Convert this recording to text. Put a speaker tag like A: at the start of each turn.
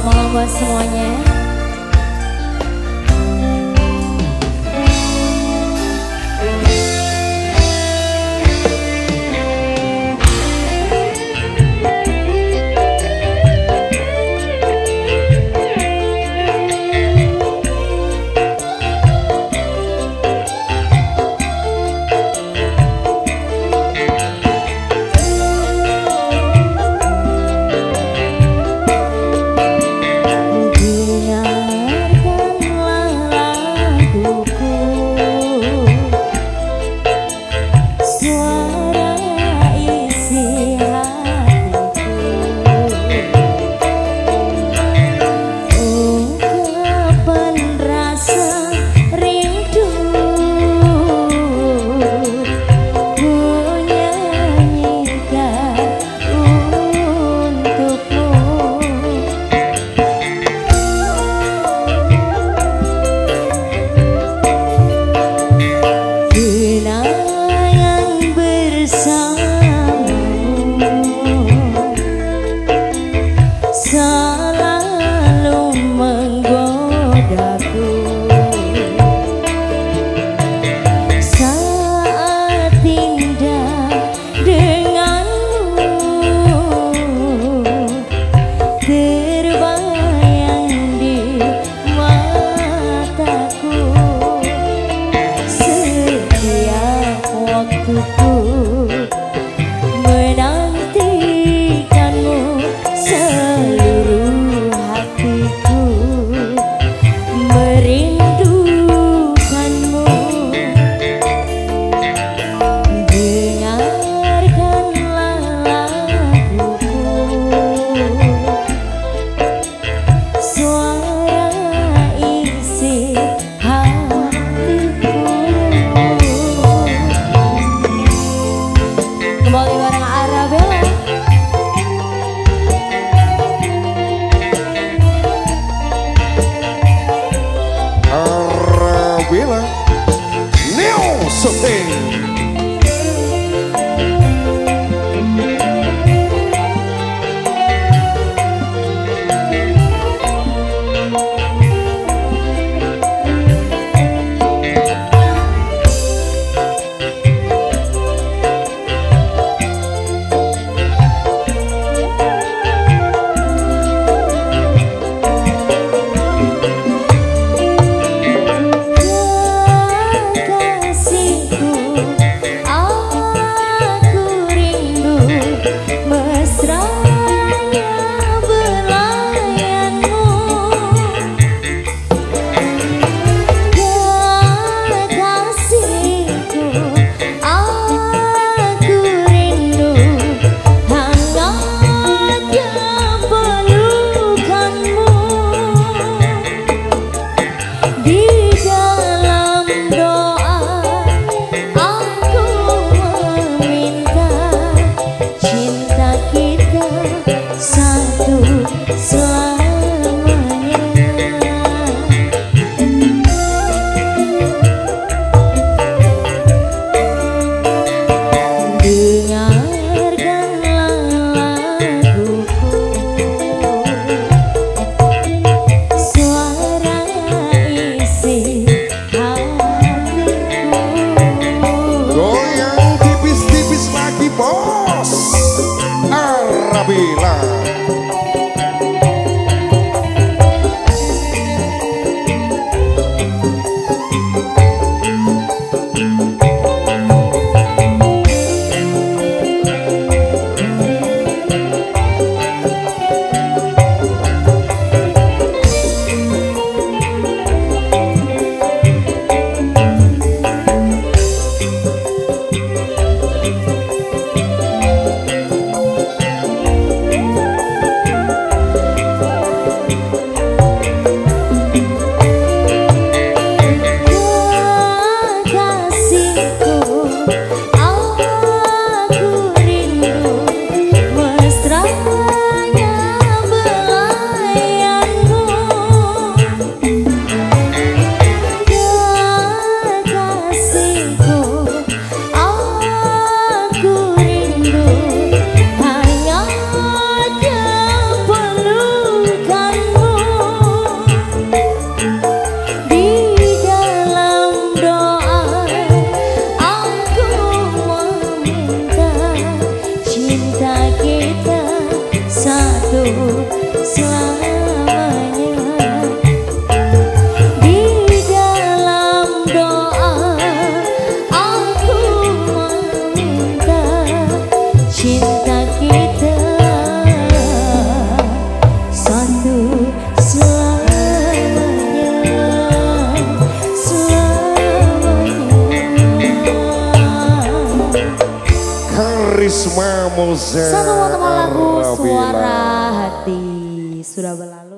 A: Malam buat semuanya.
B: Vì
C: Risma
A: Moza. Satu lagu suara hati sudah berlalu.